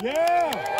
Yeah.